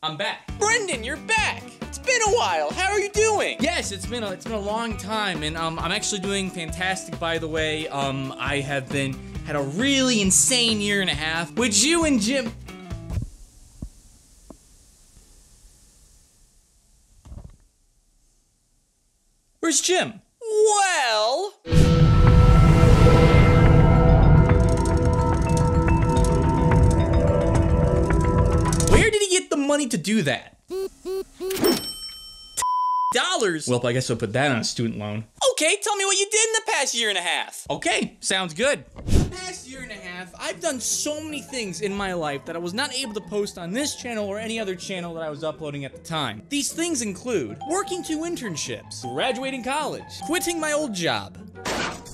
I'm back. Brendan, you're back. It's been a while. How are you doing? Yes, it's been a, it's been a long time, and um, I'm actually doing fantastic. By the way, um, I have been had a really insane year and a half with you and Jim. Where's Jim? Well, money to do that? Dollars. Well, I guess I'll put that on a student loan. okay, tell me what you did in the past year and a half. Okay, sounds good. Past year and a half, I've done so many things in my life that I was not able to post on this channel or any other channel that I was uploading at the time. These things include working two internships, graduating college, quitting my old job,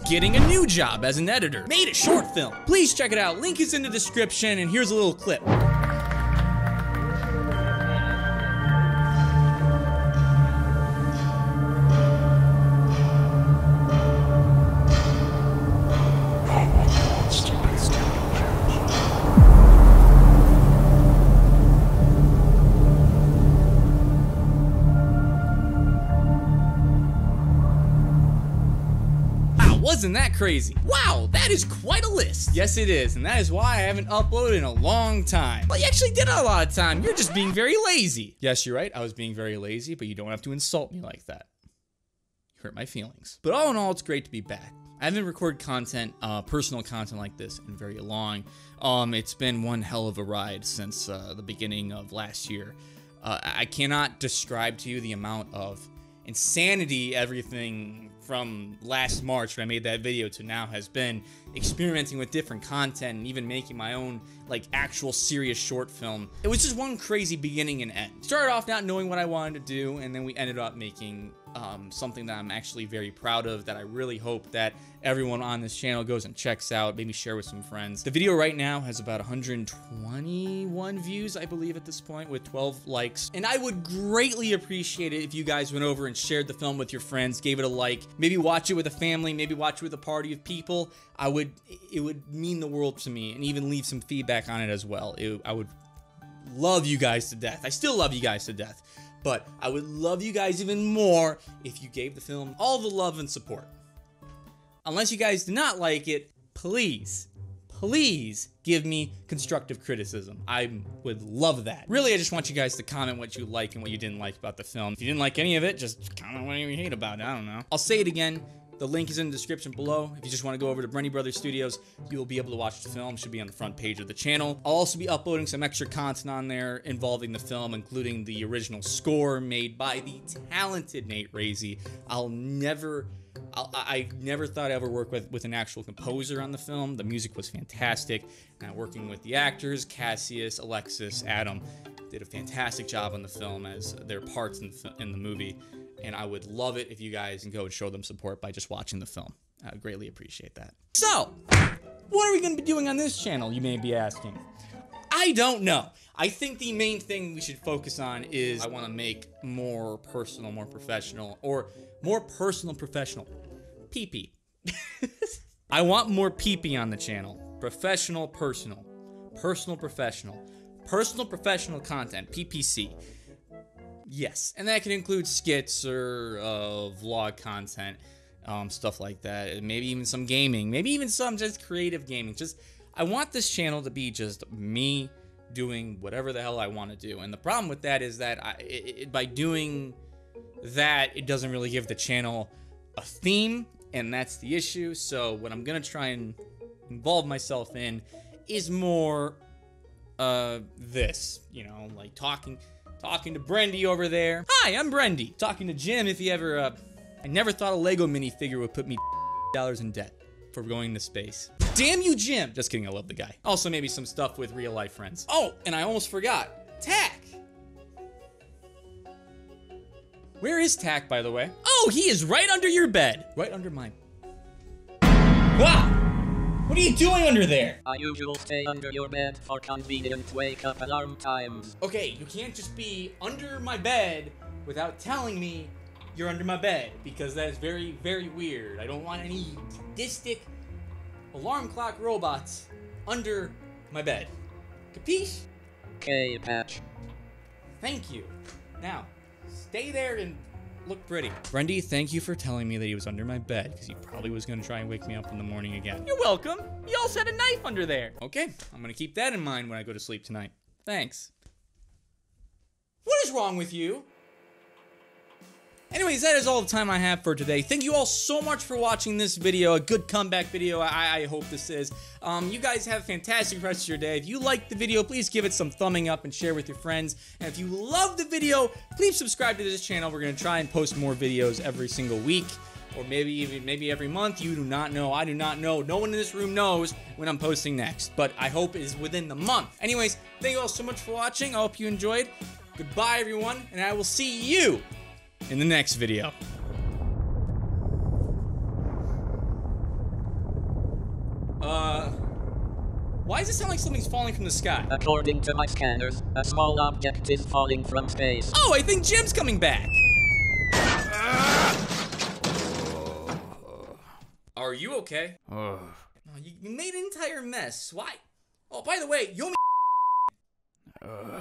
getting a new job as an editor, made a short film. Please check it out. Link is in the description, and here's a little clip. Wasn't that crazy? Wow, that is quite a list. Yes, it is, and that is why I haven't uploaded in a long time. Well, you actually did a lot of time. You're just being very lazy. Yes, you're right. I was being very lazy, but you don't have to insult me like that. You hurt my feelings. But all in all, it's great to be back. I haven't recorded content, uh, personal content like this in very long. Um, it's been one hell of a ride since uh, the beginning of last year. Uh, I cannot describe to you the amount of insanity everything from last March when I made that video to now has been experimenting with different content and even making my own like actual serious short film. It was just one crazy beginning and end. Started off not knowing what I wanted to do and then we ended up making um, something that I'm actually very proud of that I really hope that everyone on this channel goes and checks out, maybe share with some friends. The video right now has about 121 views, I believe, at this point, with 12 likes. And I would greatly appreciate it if you guys went over and shared the film with your friends, gave it a like, maybe watch it with a family, maybe watch it with a party of people. I would, it would mean the world to me, and even leave some feedback on it as well. It, I would love you guys to death. I still love you guys to death. But I would love you guys even more if you gave the film all the love and support. Unless you guys do not like it, please, please give me constructive criticism. I would love that. Really, I just want you guys to comment what you like and what you didn't like about the film. If you didn't like any of it, just comment what you hate about it. I don't know. I'll say it again. The link is in the description below. If you just want to go over to Brendy Brothers Studios, you will be able to watch the film. It should be on the front page of the channel. I'll also be uploading some extra content on there involving the film, including the original score made by the talented Nate Razy. I'll never I I never thought I'd ever work with, with an actual composer on the film. The music was fantastic. Working with the actors, Cassius, Alexis, Adam, did a fantastic job on the film as their parts in the, in the movie. And I would love it if you guys can go and show them support by just watching the film. I would greatly appreciate that. So, what are we going to be doing on this channel, you may be asking? I don't know. I think the main thing we should focus on is I want to make more personal, more professional, or more personal professional. PP. I want more PP on the channel. Professional, personal. Personal, professional. Personal, professional content. PPC. Yes, and that can include skits or uh, vlog content, um, stuff like that. Maybe even some gaming. Maybe even some just creative gaming. Just I want this channel to be just me doing whatever the hell I want to do. And the problem with that is that I, it, it- by doing that, it doesn't really give the channel a theme, and that's the issue. So what I'm gonna try and involve myself in is more uh this, you know, like talking talking to Brendy over there. Hi, I'm Brendy. Talking to Jim if he ever uh I never thought a Lego minifigure would put me dollars in debt for going to space. Damn you, Jim. Just kidding, I love the guy. Also maybe some stuff with real life friends. Oh, and I almost forgot. Tack. Where is Tack, by the way? Oh, he is right under your bed. Right under mine. Wow! What are you doing under there? I usually stay under your bed for convenient wake up alarm times. Okay, you can't just be under my bed without telling me you're under my bed because that is very, very weird. I don't want any sadistic alarm clock robots under my bed. Capiche? Okay, patch. Thank you. Now, stay there and look pretty. Brendy, thank you for telling me that he was under my bed because he probably was going to try and wake me up in the morning again. You're welcome. You also had a knife under there. Okay, I'm going to keep that in mind when I go to sleep tonight. Thanks. What is wrong with you? Anyways, that is all the time I have for today. Thank you all so much for watching this video. A good comeback video, I, I hope this is. Um, you guys have a fantastic rest of your day. If you liked the video, please give it some thumbing up and share with your friends. And if you love the video, please subscribe to this channel. We're going to try and post more videos every single week. Or maybe even maybe every month. You do not know. I do not know. No one in this room knows when I'm posting next. But I hope it is within the month. Anyways, thank you all so much for watching. I hope you enjoyed. Goodbye, everyone. And I will see you in the next video. Uh, why does it sound like something's falling from the sky? According to my scanners, a small object is falling from space. Oh, I think Jim's coming back. Are you okay? Oh, you you made an entire mess. Why? Oh, by the way, you owe me.